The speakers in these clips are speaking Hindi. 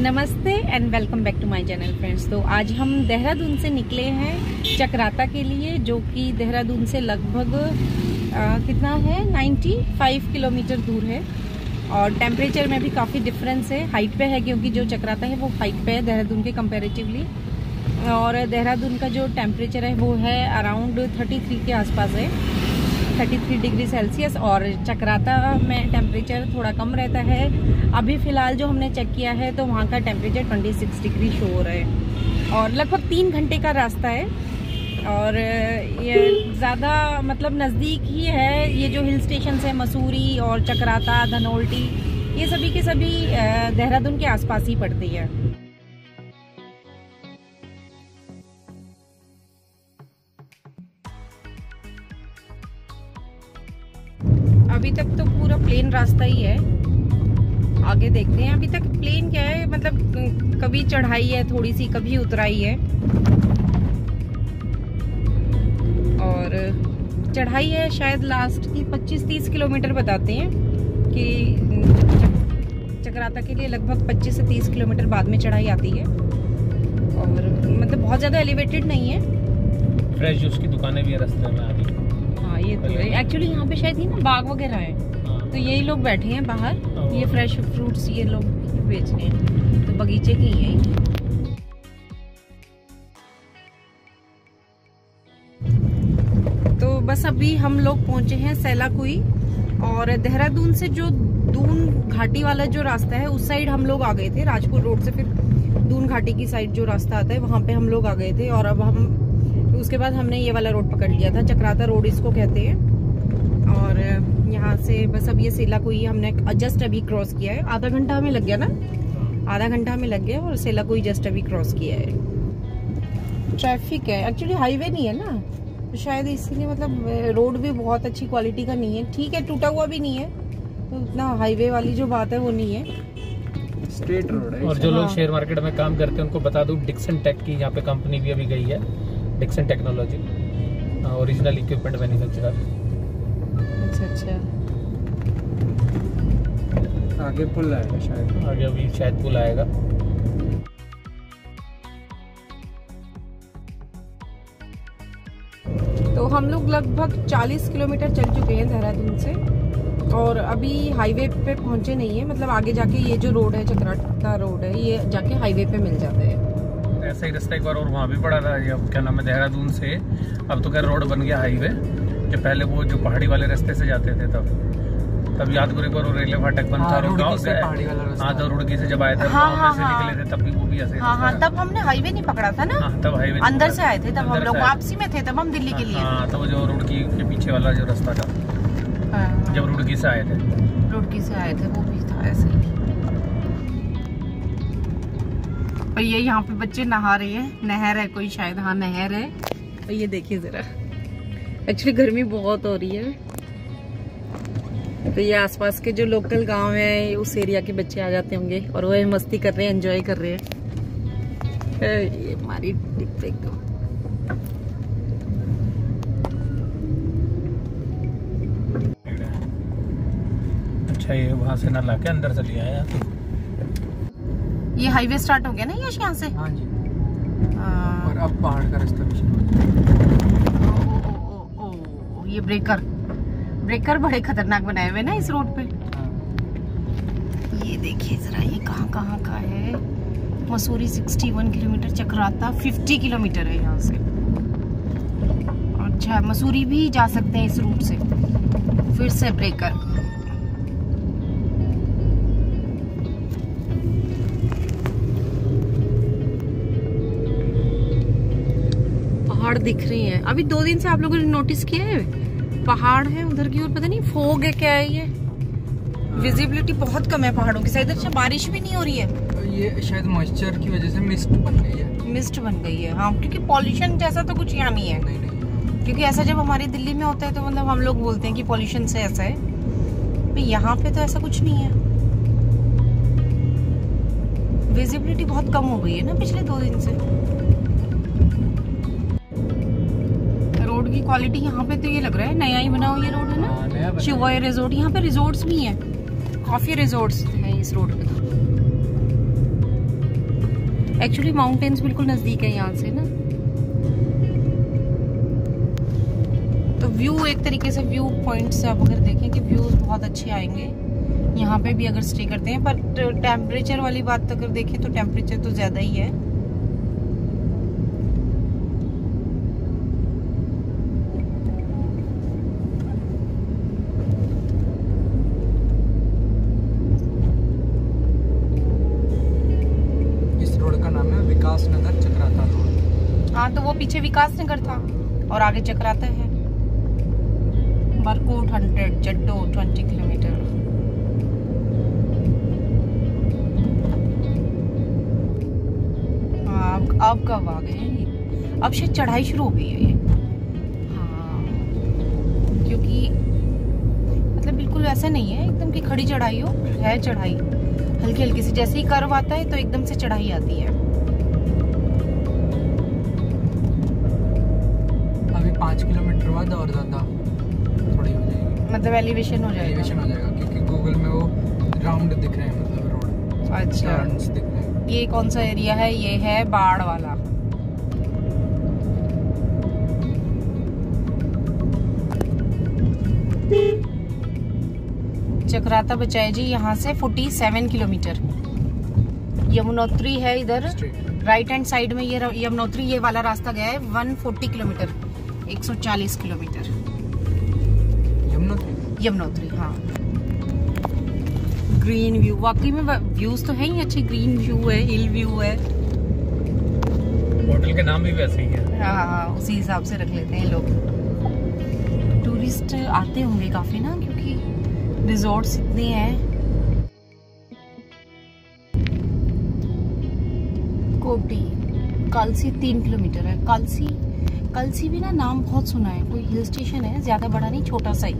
नमस्ते and welcome back to my channel friends तो आज हम देहरादून से निकले हैं चक्राता के लिए, जो कि देहरादून से लगभग कितना है? 95 किलोमीटर दूर है। और टेम्परेचर में भी काफ़ी डिफरेंस है। हाइट पे है क्योंकि जो चक्राता है, वो हाइट पे है देहरादून के कंपेरेटिवली और देहरादून का जो टेम्परेचर है, वो है अराउंड 33 के आसपास है। 33 डिग्री सेल्सियस और चक्राता में टेम्परेचर थोड़ा कम रहता है। अभी फ़िलहाल जो हमने चेक किया है तो वहाँ का टेम्परेचर 26 डिग्री शो हो रहा है। और लगभग तीन घंटे का रास्ता है। और ये ज़्यादा मतलब नज़दीक ही है। ये जो हिल स्टेशन है, मसूरी और चक्राता, धनोल्टी, ये सभी के सभी देहरादून के आसपास ही पड़ती है। अभी तक तो पूरा प्लेन रास्ता ही है। आगे देखते हैं। अभी तक प्लेन क्या है? मतलब कभी चढ़ाई है थोड़ी सी कभी उतराई है। और चढ़ाई है शायद लास्ट की 25-30 किलोमीटर बताते हैं कि चक्राता के लिए लगभग 25 से 30 किलोमीटर बाद में चढ़ाई आती है। और मतलब बहुत ज़्यादा एलिवेटेड नहीं है। फ्रेश जूस की दुकानें भी है रास्ते में। ये तो एक्चुअली यहाँ पे शायद ही ना बाग वगैरह है। हाँ। तो यही लोग बैठे हैं बाहर। हाँ। ये फ्रेश फ्रूट्स ये लोग बेच रहे हैं। तो बगीचे के ही है तो बस अभी हम लोग पहुँचे हैं सैलाकुई। और देहरादून से जो दून घाटी वाला जो रास्ता है उस साइड हम लोग आ गए थे। राजपुर रोड से फिर दून घाटी की साइड जो रास्ता आता है वहाँ पे हम लोग आ गए थे। और अब हम उसके बाद हमने ये वाला रोड पकड़ लिया था चक्राता रोड इसको कहते हैं। और यहाँ से बस अब ये सेला को ही हमने जस्ट अभी क्रॉस किया है। आधा घंटा हमें लग गया ना? आधा घंटा हमें लग गया और सेला को ही जस्ट अभी क्रॉस किया है। ट्रैफ़िक है। एक्चुअली हाईवे नहीं है ना? तो शायद इसीलिए मतलब रोड भी बहुत अच्छी क्वालिटी का नहीं है। ठीक है टूटा हुआ भी नहीं है। तो उतना हाईवे वाली जो बात है वो नहीं है। स्ट्रेट रोड है। और जो लोग शेयर मार्केट में काम करते हैं उनको बता दूँ डिक्सन टेक की यहाँ पे कंपनी भी अभी गई है। Dixon technology original equipment manufacturer अच्छा अच्छा। आगे पुल आएगा शायद। आगे अभी शायद पुल आएगा। तो हम लोग लगभग 40 किलोमीटर चल चुके हैं देहरादून से और अभी हाईवे पे पहुँचे नहीं है। मतलब आगे जाके ये जो रोड है चक्राटा रोड है ये जाके हाईवे पे मिल जाता है। ऐसा ही रास्ता एक बार और वहाँ भी पड़ा था ये क्या नाम है देहरादून से। अब तो खैर रोड बन गया हाईवे जो पहले वो जो पहाड़ी वाले रास्ते से जाते थे तब। तब याद करो एक बार रेलवे फाटक बंद था गाँव से हाँ तो रुड़की से जब आए थे हाँ, हाँ, से हाँ। निकले थे तब भी वो भी ऐसे हाँ, हाँ, तब हमने हाईवे नहीं पकड़ा था ना। हाँ, तब हाईवे अंदर से आए थे तब हम लोग वापसी में थे तब हम दिल्ली के लिए। हाँ तब जो रुड़की के पीछे वाला जो रास्ता था हाँ, जब रुड़की से आए थे। रुड़की से आए थे वो भी था ऐसे ही। और ये यहाँ पे बच्चे नहा रहे हैं। नहर है कोई, शायद हाँ नहर है। और ये देखिए जरा। एक्चुअली गर्मी बहुत हो रही है। तो ये आसपास के जो लोकल गाँव है उस एरिया के बच्चे आ जाते होंगे और वो मस्ती कर रहे हैं एंजॉय कर रहे हैं। ये हमारी अच्छा ये वहाँ से ना लाके अंदर चली आया। ये हाईवे स्टार्ट हो गया ना ये यहाँ से? हाँ जी। आ, और अब पहाड़ का रास्ता ये ब्रेकर ब्रेकर बड़े खतरनाक बनाए हुए ना इस रोड पे। हाँ। ये देखिए जरा ये कहाँ कहाँ का है? मसूरी 61 किलोमीटर चक्राता 50 किलोमीटर है यहाँ से। अच्छा मसूरी भी जा सकते हैं इस रूट से। फिर से ब्रेकर पहाड़ दिख रही हैं। अभी दो दिन से आप लोगों ने नोटिस किया है? पहाड़ है उधर की ओर पता नहीं फोग है क्या है ये? विजिबिलिटी बहुत कम है पहाड़ों की साइड अच्छा बारिश भी नहीं हो रही है? ये शायद मॉइस्चर की वजह से मिस्ट बन गई है। मिस्ट बन गई है हाँ क्योंकि पॉल्यूशन जैसा तो कुछ यहाँ नहीं है। नहीं, नहीं। क्योंकि ऐसा जब हमारी दिल्ली में होता है तो मतलब हम लोग बोलते हैं कि पॉल्यूशन से ऐसा है। तो यहाँ पे तो ऐसा कुछ नहीं है। विजिबिलिटी बहुत कम हो गई है ना पिछले दो दिन से? क्वालिटी यहाँ पे तो ये लग रहा है नया ही बना हुआ ये रोड है ना? हाँ, रिजोर्ट यहाँ पे रिजोर्ट्स भी हैं। काफ़ी रिजोर्ट्स हैं इस रोड पे। तो एक्चुअली माउंटेन्स बिल्कुल नज़दीक है यहाँ से ना। तो व्यू एक तरीके से व्यू पॉइंट से आप अगर देखें कि व्यूज़ बहुत अच्छे आएँगे। यहाँ पे भी अगर स्टे करते हैं पर टेम्परेचर वाली बात अगर देखें तो टेम्परेचर तो ज़्यादा ही है। पीछे विकास नगर था और आगे चक्राता है। बरकोट हंड्रेड, जड्डो ट्वेंटी किलोमीटर। हाँ अब कब आ गए? हैं? अब शायद चढ़ाई शुरू हो गई है ये। हाँ क्योंकि मतलब बिल्कुल ऐसा नहीं है, एकदम की खड़ी चढ़ाई हो, है चढ़ाई। हल्की हल्की सी, जैसे ही कर्व आता है तो एकदम से चढ़ाई आती है। पाँच किलोमीटर बाद और ज़्यादा थोड़ी हो जाएगी। मतलब एलिवेशन हो जाएगा। एलिवेशन हो जाएगा क्योंकि गूगल में वो राउंड दिख रहे हैं मतलब रोड अच्छा। दिख रहे हैं। ये कौन सा एरिया है? ये है बाढ़ वाला। चक्राता बचाए जी यहाँ से 47 किलोमीटर। यमुनोत्री है इधर। राइट हैंड साइड में ये यमुनोत्री ये वाला रास्ता गया है 140 किलोमीटर। 140 किलोमीटर। यमुनोत्री? यमुनोत्री हाँ। ग्रीन व्यू वाकई में व्यूज़ तो है ही अच्छे ग्रीन व्यू है हिल व्यू है। होटल के नाम भी वैसे ही है। हाँ हाँ उसी हिसाब से रख लेते हैं लोग। टूरिस्ट आते होंगे काफ़ी ना क्योंकि रिजॉर्ट्स इतने हैं। कोटी कलसी तीन किलोमीटर है। कलसी कलसी भी ना नाम बहुत सुना है कोई हिल स्टेशन है ज़्यादा बड़ा नहीं छोटा सा ही।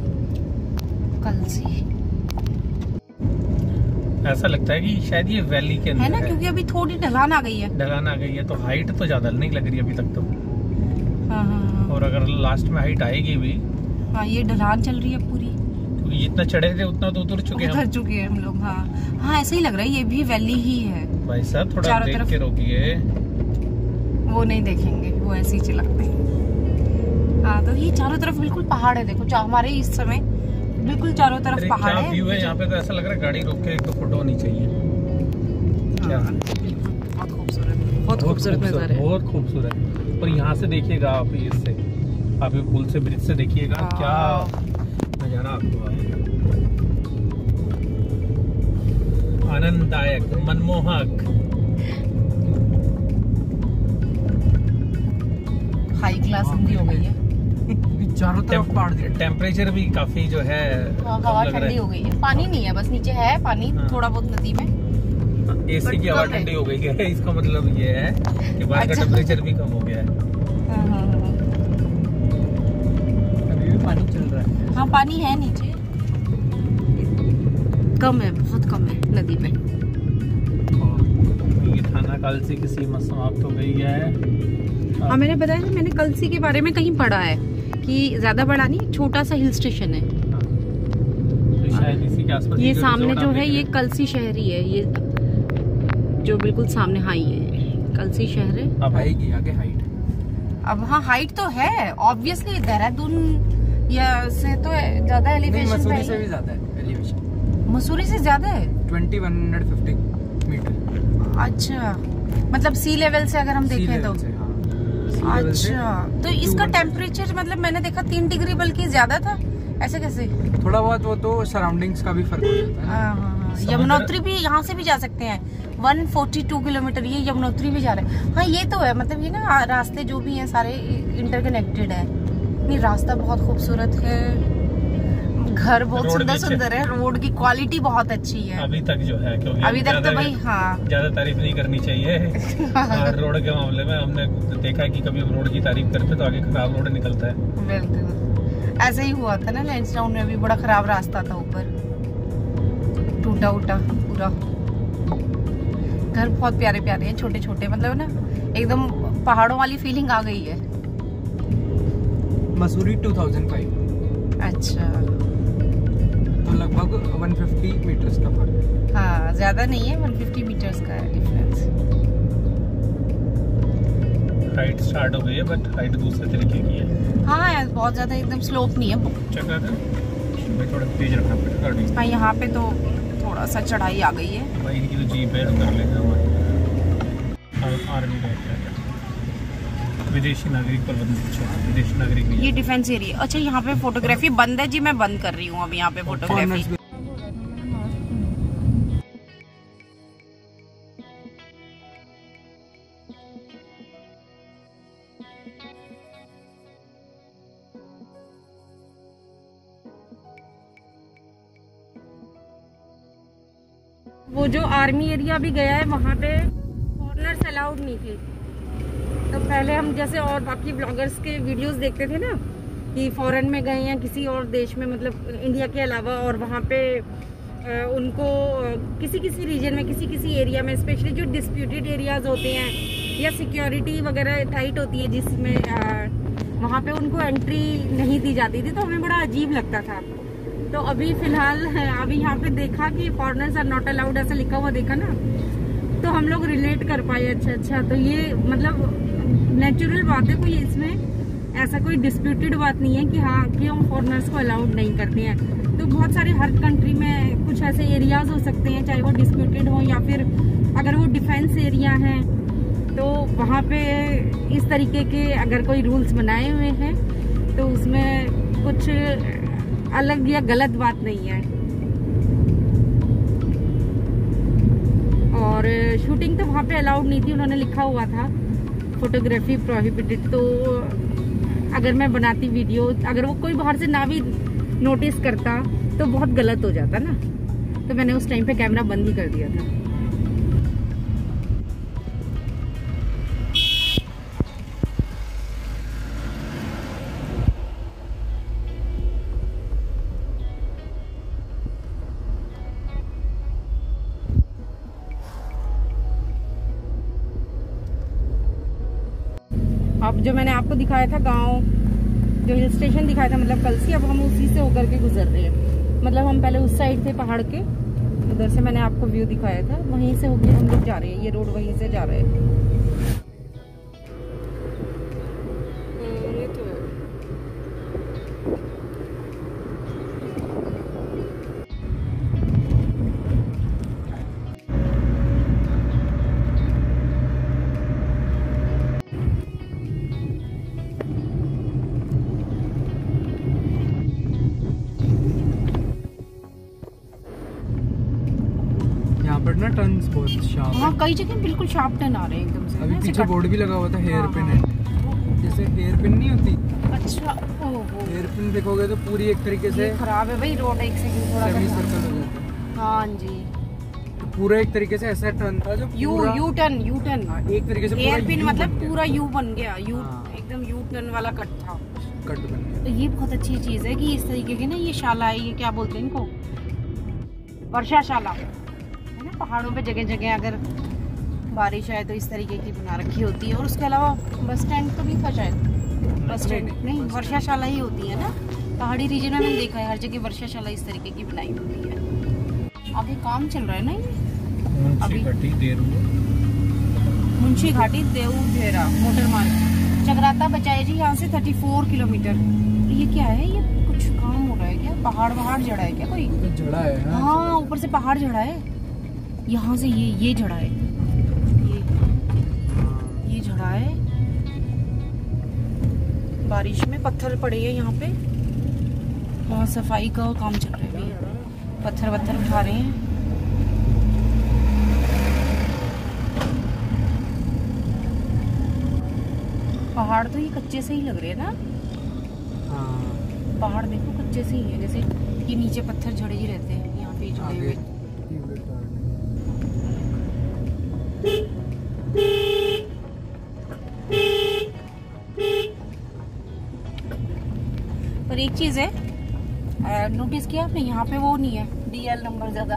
कलसी। ऐसा लगता है कि शायद ये वैली के अंदर है ना है। क्योंकि अभी थोड़ी ढलान आ गई है। ढलान आ गई है तो हाइट तो ज़्यादा नहीं लग रही अभी तक तो। हाँ हाँ हाँ। और अगर लास्ट में हाइट आएगी भी हाँ ये ढलान चल रही है पूरी। क्योंकि जितना चढ़े थे उतना तो उतर चुके हैं उतर चुके हैं हम लोग हाँ। हाँ ऐसा ही लग रहा है ये भी वैली ही है। भाई साहब थोड़ा देख के रोकिए। वो नहीं देखेंगे। वो ऐसे ही चलाते हैं। हाँ तो ये चारों तरफ़ बिल्कुल पहाड़ है देखो हमारे इस समय बिल्कुल चारों तरफ़ पहाड़ है। व्यू है? यहाँ पे तो ऐसा लग रहा है गाड़ी रोक के एक दो फ़ोटो होनी चाहिए। क्या? हाँ, बहुत खूबसूरत बहुत खूबसूरत नज़ारा है। बहुत खूबसूरत। और यहाँ से देखिएगा आप इससे आप ये पुल से ब्रिज से देखिएगा हाँ। क्या नज़ारा आपको आएगा। आनंददायक मनमोहक। हाई क्लास हो गई है चारों तरफ़ हैं। टेम्परेचर भी काफ़ी जो है हाँ, हवा ठंडी हो गई है पानी नहीं है बस नीचे है पानी हाँ। थोड़ा बहुत नदी में एसी की हवा कम है। ठंडी हो गई है इसका मतलब ये है कि बाहर का अच्छा। टेम्परेचर भी कम हो गया है हाँ, हाँ, हाँ। अभी भी पानी चल रहा है हाँ पानी है नीचे कम है बहुत कम है नदी में ये थाना काल से की सीमा समाप्त हो गई है हाँ मैंने बताया ना मैंने कलसी के बारे में कहीं पढ़ा है कि ज़्यादा बड़ा नहीं छोटा सा हिल स्टेशन है। हाँ। तो ये सामने जो है ये कलसी शहरी है ये जो बिल्कुल सामने हाई ये कलसी शहर है। अब आएगी आगे हाइट अब हाँ हाइट तो है ऑब्वियसली देहरादून या से तो ज़्यादा एलिवेशन मसूरी से भी ज़्यादा है एलिवेशन मसूरी से ज़्यादा है? Twenty one hundred fifty metre. अच्छा मतलब सी लेवल से अगर हम देखें तो। अच्छा तो इसका टेम्परेचर मतलब मैंने देखा तीन डिग्री बल्कि ज़्यादा था? ऐसे कैसे? थोड़ा बहुत वो तो सराउंडिंग्स का भी फ़र्क हो जाता है हाँ, हाँ, हाँ। यमुनोत्री भी यहाँ से भी जा सकते हैं। 142 किलोमीटर ये यमुनोत्री भी जा रहे हैं। हाँ ये तो है मतलब ये ना रास्ते जो भी हैं सारे इंटरकनेक्टेड है। नहीं रास्ता बहुत खूबसूरत है। घर बहुत सुंदर सुंदर है रोड की क्वालिटी बहुत अच्छी है। अभी तक जो है क्योंकि अभी तक तो भाई हाँ। ज़्यादा तारीफ़ नहीं करनी चाहिए। और रोड के मामले में हमने देखा है कि कभी हम रोड की तारीफ़ करते तो आगे खराब रोड निकलता है। बिल्कुल। ऐसे ही हुआ था ना लैंडस्टाउन में भी बड़ा खराब रास्ता था ऊपर। टूटा उटा पूरा। घर बहुत प्यारे प्यारे हैं छोटे छोटे मतलब ना एकदम पहाड़ों वाली फीलिंग आ गई है। मसूरी 2005 अच्छा। तो लगभग 150 मीटर्स का फ़र्क हाँ। ज़्यादा नहीं है 150 मीटर्स का है डिफरेंस हाइट स्टार्ट हो गई है बट हाइट दूसरे तरीके की है। हाँ यार बहुत ज़्यादा एकदम स्लोप नहीं है चेक कर भाई थोड़ा तेज रखना पड़ेगा गाड़ी हाँ यहाँ पे तो थोड़ा सा चढ़ाई आ गई है। भाई इनकी तो जीप है कर लेगा हमारी आर्मी है। विदेशी नागरिक पर बंद विदेशी नागरिक ये डिफेंस एरिया अच्छा यहाँ पे फोटोग्राफी बंद है जी मैं बंद कर रही हूँ अभी यहाँ पे फोटोग्राफी वो जो आर्मी एरिया भी गया है वहाँ पे फॉरनर्स अलाउड नहीं थे। तो पहले हम जैसे और बाकी ब्लॉगर्स के वीडियोस देखते थे ना, कि फॉरेन में गए या किसी और देश में मतलब इंडिया के अलावा और वहाँ पे उनको किसी किसी रीजन में किसी किसी एरिया में स्पेशली जो डिस्प्यूटेड एरियाज़ होते हैं, या सिक्योरिटी वगैरह टाइट होती है जिसमें वहाँ पे उनको एंट्री नहीं दी जाती थी तो हमें बड़ा अजीब लगता था। तो अभी फ़िलहाल, अभी यहाँ पे देखा कि फॉरनर्स आर नॉट अलाउड ऐसा लिखा हुआ देखा ना तो हम लोग रिलेट कर पाए अच्छा अच्छा तो ये मतलब नेचुरल बात है कोई इसमें ऐसा कोई डिस्प्यूटेड बात नहीं है कि हाँ कि हम फॉरनर्स को अलाउड नहीं करते हैं। तो बहुत सारे हर कंट्री में कुछ ऐसे एरियाज़ हो सकते हैं, चाहे वो डिस्प्यूटेड हो या फिर अगर वो डिफेंस एरिया हैं तो वहाँ पे इस तरीके के अगर कोई रूल्स बनाए हुए हैं तो उसमें कुछ अलग या गलत बात नहीं है। और शूटिंग तो वहाँ पे अलाउड नहीं थी, उन्होंने लिखा हुआ था। फोटोग्राफी प्रोहिबिटेड तो अगर मैं बनाती वीडियो अगर वो कोई बाहर से ना भी नोटिस करता तो बहुत गलत हो जाता ना। तो मैंने उस टाइम पे कैमरा बंद ही कर दिया था। जो मैंने आपको दिखाया था गाँव, जो हिल स्टेशन दिखाया था मतलब कल से अब हम उसी से होकर के गुजर रहे हैं। मतलब हम पहले उस साइड थे पहाड़ के, उधर से मैंने आपको व्यू दिखाया था, वहीं से होकर हम लोग जा रहे हैं, ये रोड वहीं से जा रहे हैं। ना टर्न्स बहुत शार्प हाँ कई जगह बिल्कुल शार्प टर्न आ रहे हैं एकदम से अभी पीछे बोर्ड भी लगा हुआ था हेयर हाँ, पिन हाँ। है। जैसे हेयर पिन नहीं होती। अच्छा ओहो। हेयर पिन देखोगे तो पूरी एक तरीके से खराब है भाई रोड एक सेकंड थोड़ा सेमी सा सर्कल हो जाता है। हाँ जी। तो पूरा एक तरीके से ऐसा टर्न था जो U U turn U turn एक तरीके से पूरा पिन मतलब। पूरा यू बन गया। यू हाँ। एकदम यू टर्न वाला कट था। कट बन गया। तो ये बहुत अच्छी चीज़ है कि इस तरीके की ना ये शाला है ये क्या बोलते हैं इनको? वर्षाशाला। है ना पहाड़ों पे जगह जगह अगर बारिश आए तो इस तरीके की बना रखी होती है। और उसके अलावा बस स्टैंड तो नहीं था शायद। बस स्टैंड नहीं, वर्षाशाला ही होती है ना। पहाड़ी रीजन में मैंने देखा है हर जगह वर्षाशाला इस तरीके की बनाई होती है। आगे काम चल रहा है ना ये? मुंशी अभी- मुंशी घाटी देव घेरा मोटर मार्ग। चक्राता बचाए जी यहाँ से 34 किलोमीटर। ये क्या है? ये कुछ काम हो रहा है क्या? पहाड़ वहाड़ जड़ा है क्या कोई? जड़ा है। हाँ ऊपर से पहाड़ जड़ा है। यहाँ से ये ये झड़ा है। ये ये जड़ा है। बारिश में पत्थर पड़े हैं यहाँ पे। वहाँ सफ़ाई का काम चल रहा है पत्थर वत्थर उठा रहे हैं। पहाड़ तो ये कच्चे से ही लग रहे हैं ना? हाँ। पहाड़ देखो कच्चे से ही है जैसे ये नीचे पत्थर झड़े ही रहते हैं यहाँ पे आगे। हुए चीज़ है। नोटिस किया आपने? यहाँ पे वो नहीं है। डीएल नंबर ज़्यादा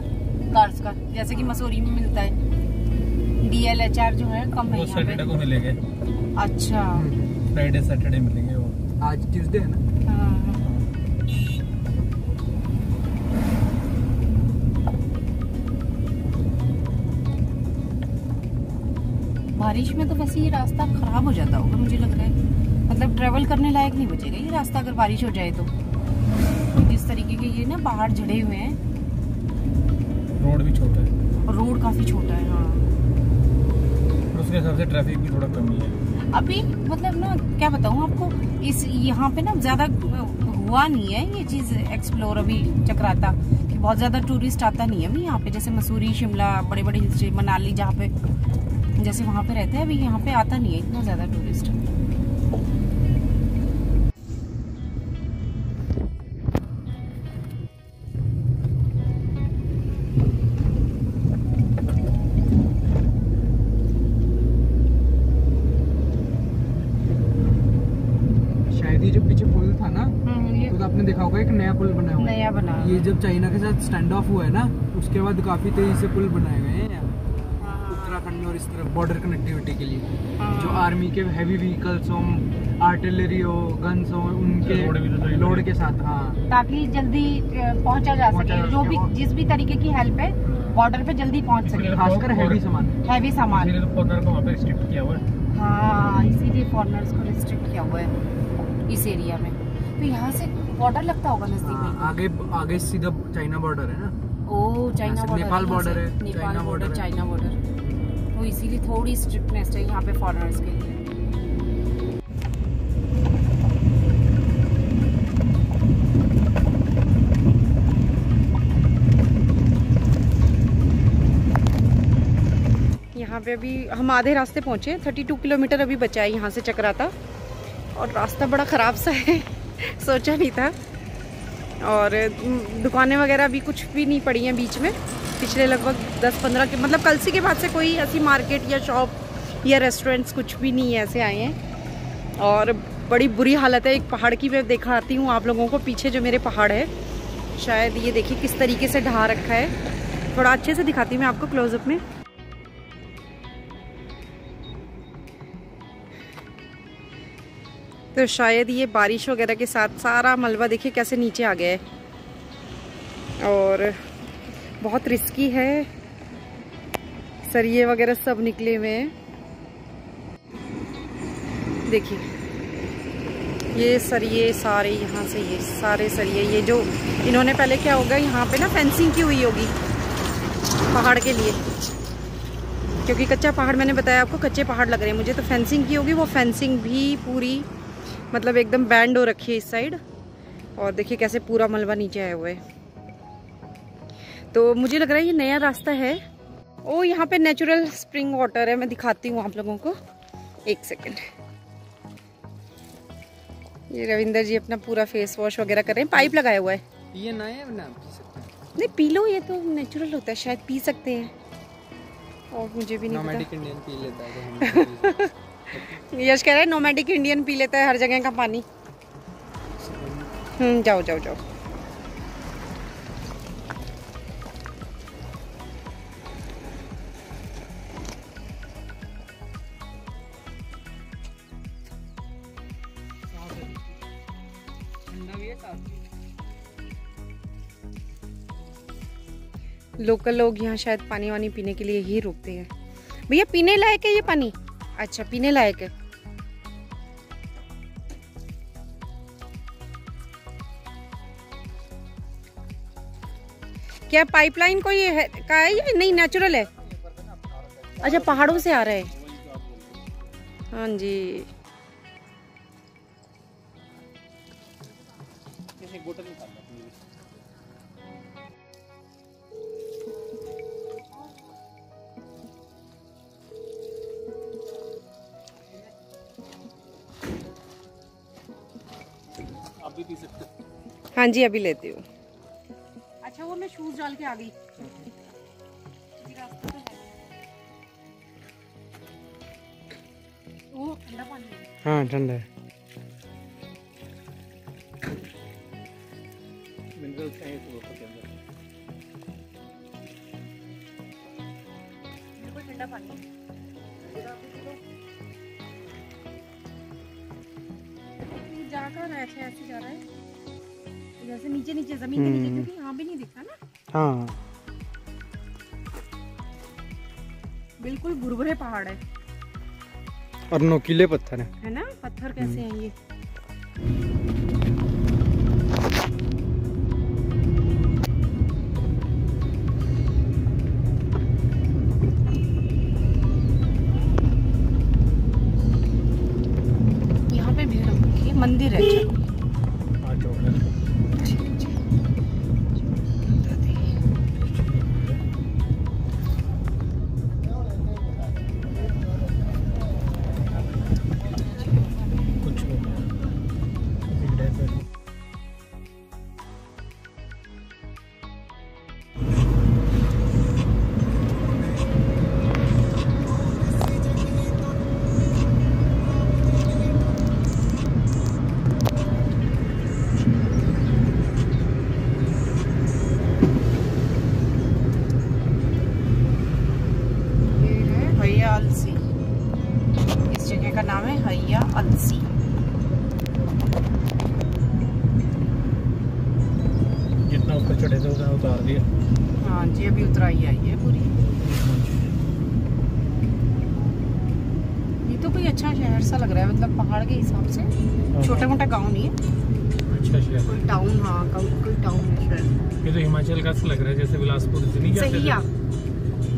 कार्स का। जैसे कि मसूरी में मिलता है। डीएल एच आर जो है कम है सैटरडे को मिलेंगे। अच्छा। हम्म। फ्राइडे सैटरडे मिलेंगे वो। आज ट्यूसडे है ना? हाँ। बारिश में तो वैसे ये रास्ता खराब हो जाता होगा मुझे लग रहा है। मतलब ट्रेवल करने लायक नहीं बचेगा। ये रास्ता अगर बारिश हो जाए तो। जिस तरीके के ये ना पहाड़ झड़े हुए हैं। रोड भी छोटा है। और रोड काफ़ी छोटा है हाँ। उसके हिसाब से ट्रैफ़िक भी थोड़ा कम ही है। अभी मतलब ना क्या बताऊँ आपको इस यहाँ पे ना ज़्यादा हुआ नहीं है ये चीज़ एक्सप्लोर अभी चक्राता कि बहुत ज़्यादा टूरिस्ट आता नहीं है अभी यहाँ पे जैसे मसूरी शिमला बड़े बड़े हिल स्टेशन मनाली जहाँ पे जैसे वहाँ पे रहते हैं अभी यहाँ पे आता नहीं है इतना ज़्यादा टूरिस्ट जब चाइना के साथ स्टैंड ऑफ़ हुआ है ना उसके बाद काफ़ी तेज़ी से पुल बनाए गए हैं उत्तराखंड और इस तरफ़ बॉर्डर कनेक्टिविटी के लिए। हाँ। जो आर्मी के हैवी व्हीकल्स हो आर्टिलरी हो गन्स हो उनके लोड भी तो के साथ हाँ। ताकि जल्दी पहुँचा जा सके। जो भी जिस भी तरीके की हेल्प है बॉर्डर पे जल्दी पहुँच सके। खासकर हैवी सामान। हैवी सामान। इसीलिए तो फॉरनर को वहाँ पे रिस्ट्रिक्ट किया हुआ है। हाँ इसीलिए फॉरनर्स को रिस्ट्रिक्ट किया हुआ है इस एरिया में। तो यहाँ से बॉर्डर लगता होगा नज़दीक हाँ, में? आगे आगे सीधा चाइना बॉर्डर है ना? ओ चाइना बॉर्डर नेपाल से है, Nepal China border China border तो इसीलिए थोड़ी स्ट्रिक्टनेस है यहाँ पे फॉरनर्स के लिए। यहाँ पे अभी हम आधे रास्ते पहुँचे थर्टी टू किलोमीटर अभी बचा है यहाँ से चक्राता। और रास्ता बड़ा ख़राब सा है। सोचा नहीं था। और दुकानें वगैरह अभी कुछ भी नहीं पड़ी हैं बीच में। पिछले लगभग 10-15 के मतलब कल से के बाद से कोई ऐसी मार्केट या शॉप या रेस्टोरेंट्स कुछ भी नहीं ऐसे आए हैं। और बड़ी बुरी हालत है। एक पहाड़ की मैं देखा आती हूँ आप लोगों को, पीछे जो मेरे पहाड़ है, शायद ये देखिए किस तरीके से ढहा रखा है। थोड़ा अच्छे से दिखाती हूँ मैं आपको क्लोजअप में। तो शायद ये बारिश वगैरह के साथ सारा मलबा देखिए कैसे नीचे आ गया है। और बहुत रिस्की है। सरिये वगैरह सब निकले हुए हैं। देखिए। ये सरिये सारे यहाँ से, ये सारे सरिये, ये जो इन्होंने पहले क्या होगा, यहाँ पे ना फेंसिंग की हुई होगी पहाड़ के लिए। क्योंकि कच्चा पहाड़ मैंने बताया आपको, कच्चे पहाड़ लग रहे हैं। मुझे तो फेंसिंग की होगी, वो फेंसिंग भी पूरी मतलब एकदम बैंड हो रखी है इस साइड और देखिए कैसे पूरा मलबा नीचे आया हुआ है तो मुझे लग रहा है ये नया रास्ता है। ओ यहाँ पे नेचुरल स्प्रिंग वाटर है मैं दिखाती हूँ आप लोगों को। एक सेकेंड ये रविंदर जी अपना पूरा फेस वॉश वगैरह कर रहे हैं पाइप लगाया हुआ है। ये ना है ना पी सकते हैं? नहीं पी लो ये तो नेचुरल होता है शायद पी सकते हैं। और मुझे भी नहीं पता। पी लेता है तो यश कह रहे है नोमैटिक इंडियन पी लेता है हर जगह का पानी. हम्म जाओ जाओ जाओ। लोकल लोग यहाँ शायद पानी वानी पीने के लिए ही रुकते हैं। भैया, पीने लायक है ये पानी? अच्छा पीने लायक है। क्या पाइपलाइन कोई है, का है या? नहीं नेचुरल है। अच्छा पहाड़ों से आ रहा है। हाँ जी। हो जी अभी लेती हूँ। अच्छा वो मैं शूज़ डाल के आ गई। पानी है। हाँ ठंडा है। बिल्कुल ठंडा पानी ये जा कहाँ रहा है? अच्छा ऐसे जा रहा है? जैसे नीचे नीचे ज़मीन के नीचे हम्म। क्योंकि यहाँ भी नहीं दिखता ना। हाँ। बिल्कुल भुरभुरे पहाड़ है। और नोकीले पत्थर है। है ना? पत्थर कैसे हैं ये? छोटा गाँव नहीं है। अच्छा शहर। कोई टाउन हाँ कोई टाउन है। शायद ये तो हिमाचल का लग रहा है जैसे बिलासपुर नहीं? सहिया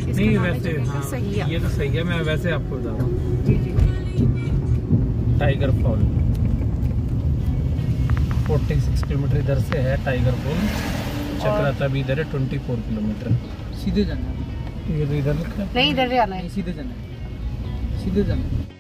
नहीं वैसे हाँ सहिया ये तो सही है मैं वैसे आपको बता रहा हूँ। जी जी। टाइगर फॉल 46 किलोमीटर इधर से है टाइगर फॉल चक्राता भी इधर है 24 किलोमीटर। सीधे जाना है। ये तो इधर लिखा है। नहीं इधर आना है। सीधे जाना है। सीधे जाना है।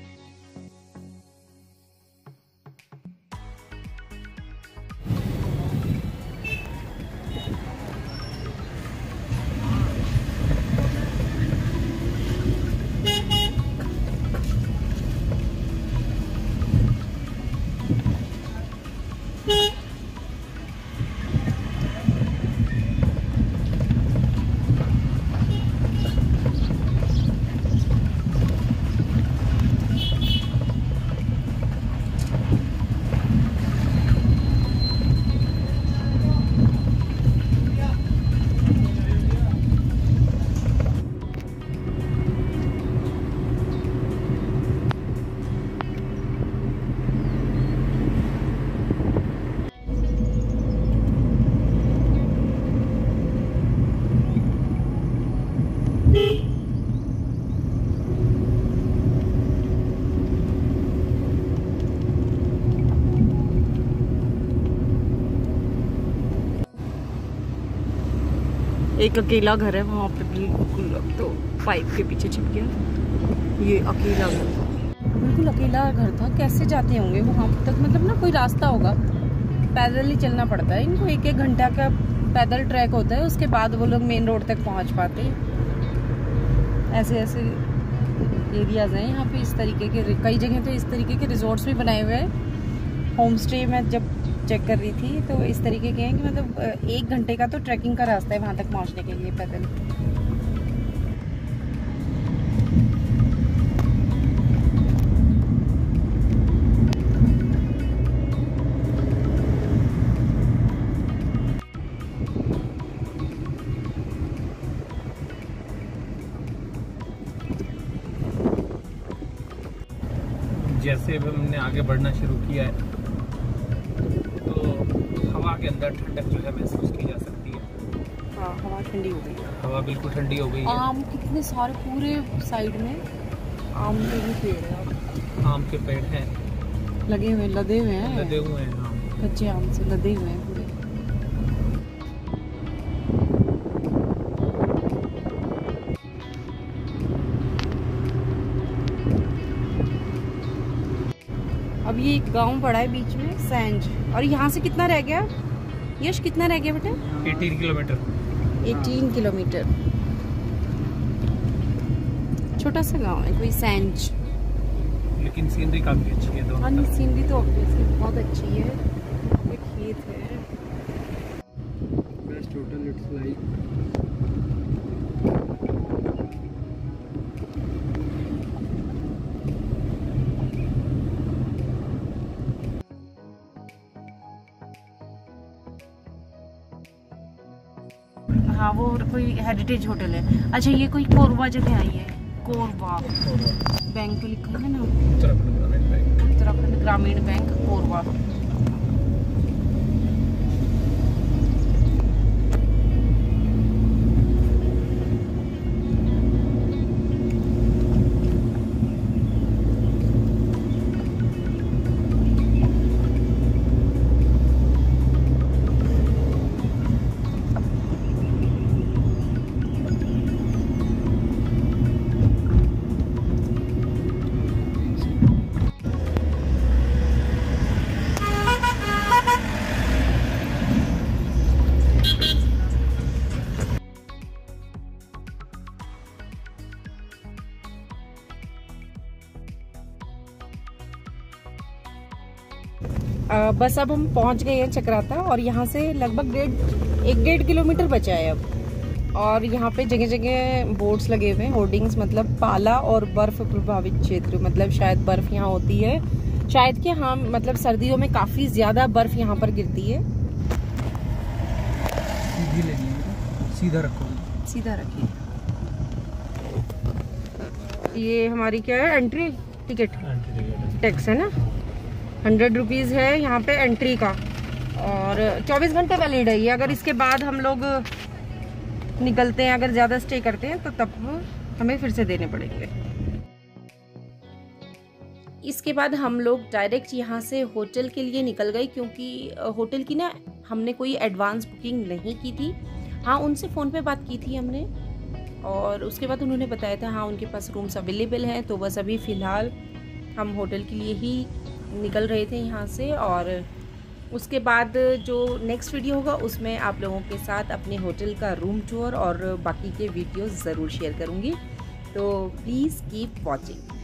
एक अकेला घर है, वहाँ पे बिल्कुल अब तो पाइप के पीछे छिप गया। ये अकेला घर बिल्कुल अकेला घर था। कैसे जाते होंगे वहाँ तक? मतलब ना कोई रास्ता होगा। पैदल ही चलना पड़ता है। इनको एक एक घंटा का पैदल ट्रैक होता है। उसके बाद वो लोग मेन रोड तक पहुँच पाते हैं। ऐसे ऐसे एरियाज़ हैं। यहाँ पे इस तरीके के कई जगह तो इस तरीके के रिजॉर्ट्स भी बनाए हुए हैं। होम स्टे में जब चेक कर रही थी तो इस तरीके के हैं कि मतलब एक घंटे का तो ट्रैकिंग का रास्ता है वहाँ तक पहुँचने के लिए पैदल। जैसे हमने आगे बढ़ना शुरू किया है ठंडी हो गई। हवा बिल्कुल ठंडी हो गई है। आम कितने सारे पूरे साइड में आम के भी पेड़ है। आम के पेड़ हैं। लगे हुए लदे हुए हैं। लदे हुए हैं आम कच्चे आम से लदे हुए हैं पूरे। अब ये एक गाँव पड़ा है बीच में सैंज। और यहाँ से कितना रह गया? यश कितना रह गया बेटा? 18 किलोमीटर। 18 किलोमीटर। छोटा सा गाँव है कोई सैंज। लेकिन सीनरी काफ़ी अच्छी है दोनों हाँ सीनरी तो ऑब्वियसली बहुत अच्छी है। हाँ वो कोई हेरिटेज होटल है। अच्छा ये कोई कोरबा जगह आई है। कोरबा बैंक तो लिखा है ना? उत्तराखंड ग्रामीण बैंक। उत्तराखंड बस अब हम पहुँच गए हैं चक्राता और यहाँ से लगभग डेढ़ एक डेढ़ किलोमीटर बचा है अब। और यहाँ पे जगह जगह बोर्ड्स लगे हुए हैं होर्डिंग्स मतलब पाला और बर्फ़ प्रभावित क्षेत्र मतलब शायद बर्फ़ यहाँ होती है। शायद कि हाँ मतलब सर्दियों में काफ़ी ज़्यादा बर्फ़ यहाँ पर गिरती है। सीधी लेनी है सीधा रखो। सीधा रखिए। ये हमारी क्या है एंट्री टिकट टैक्स है ना? हंड्रेड रुपीज़ है यहाँ पे एंट्री का। और चौबीस घंटे वैलिड है ये। अगर इसके बाद हम लोग निकलते हैं, अगर ज़्यादा स्टे करते हैं तो तब हमें फिर से देने पड़ेंगे। इसके बाद हम लोग डायरेक्ट यहाँ से होटल के लिए निकल गए, क्योंकि होटल की ना हमने कोई एडवांस बुकिंग नहीं की थी। हाँ उनसे फ़ोन पे बात की थी हमने। और उसके बाद उन्होंने बताया था हाँ उनके पास रूम्स अवेलेबल हैं तो बस अभी फ़िलहाल हम होटल के लिए ही निकल रहे थे यहाँ से और उसके बाद जो नेक्स्ट वीडियो होगा, उसमें आप लोगों के साथ अपने होटल का रूम टूर और बाकी के वीडियोस ज़रूर शेयर करूँगी। तो प्लीज़ कीप वॉचिंग